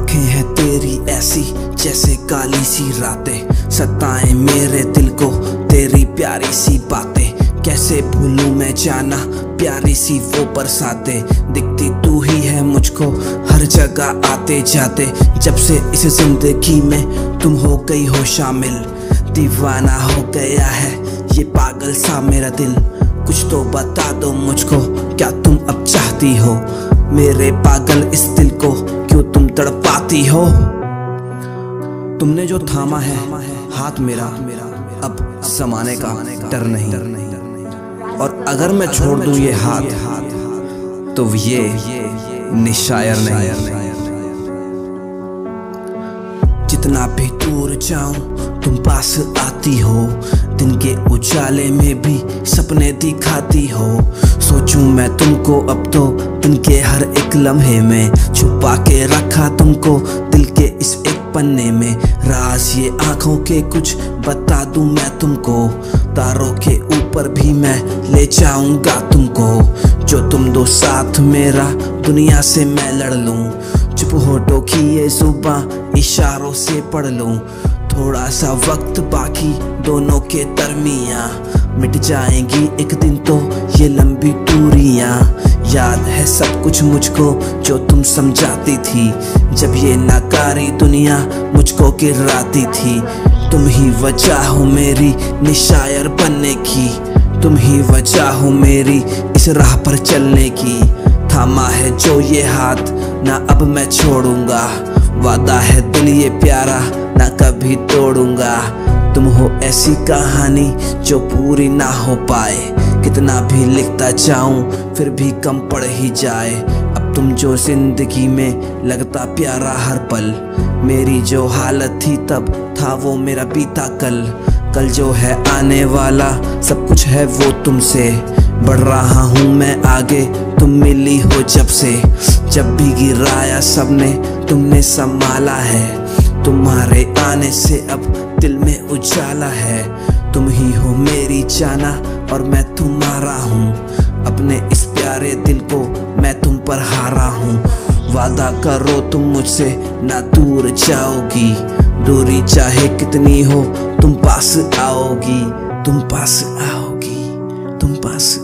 आँखें हैं तेरी ऐसी जैसे काली सी रातें। सताएँ मेरे दिल को, तेरी प्यारी सी बातें। कैसे भूलूं मैं जाना प्यारी सी वो बरसाते। दिखती तू ही है मुझको, हर जगह आते जाते। जब से इस ज़िंदगी में तुम हो गई हो शामिल, दीवाना हो गया है ये पागल सा मेरा दिल। कुछ तो बता दो मुझको, क्या तुम अब चाहती हो? मेरे पागल इस दिल को तड़पाती हो। तुमने जो थामा है, हाथ मेरा, अब जमाने का डर नहीं। और अगर मैं छोड़ दूँ ये हाथ तो ये निशायर नहीं। जितना भी दूर जाऊँ, तुम पास आती हो। दिन के उजाले में भी सपने दिखाती हो। सोचूं मैं तुमको, अब तो दिन के हर एक लम्हे में छुपा के रखा तुमको दिल के इस एक पन्ने में। राज ये आँखों के कुछ बता दूँ मैं तुमको। तारों के ऊपर भी मैं ले जाऊँगा तुमको। जो तुम दो साथ मेरा दुनिया से मैं लड़ लूँ। चुप होटो की ये सुबह इशारों से पढ़ लूँ। थोड़ा सा वक्त बाकी दोनों के दरमिया। मिट जाएँगी एक दिन तो ये लंबी दूरियाँ। याद है सब कुछ मुझको जो तुम समझाती थी। जब ये नाकारी दुनिया मुझको गिराती थी, तुम ही वजह हो मेरी निशायर बनने की। तुम ही वजह हो मेरी इस राह पर चलने की। थामा है जो ये हाथ, ना अब मैं छोड़ूँगा। वादा है दिल ये प्यारा, ना कभी तोड़ूँगा। तुम हो ऐसी कहानी जो पूरी ना हो पाए। कितना भी लिखता जाऊँ फिर भी कम पड़ ही जाए। अब तुम जो ज़िंदगी में लगता प्यारा हर पल, मेरी जो हालत थी तब था वो मेरा बीता कल। कल जो है आने वाला, सब कुछ है वो तुमसे। बढ़ रहा हूँ मैं आगे, तुम मिली हो जब से। जब भी गिराया सबने, तुमने संभाला है। तुम्हारे आने से अब दिल में उजाला है। तुम ही हो मेरी जाना और मैं तुम्हारा हूँ। अपने इस प्यारे दिल को मैं तुम पर हारा हूँ। वादा करो तुम मुझसे, ना दूर जाओगी। दूरी चाहे कितनी हो, तुम पास आओगी। तुम पास आओगी, तुम पास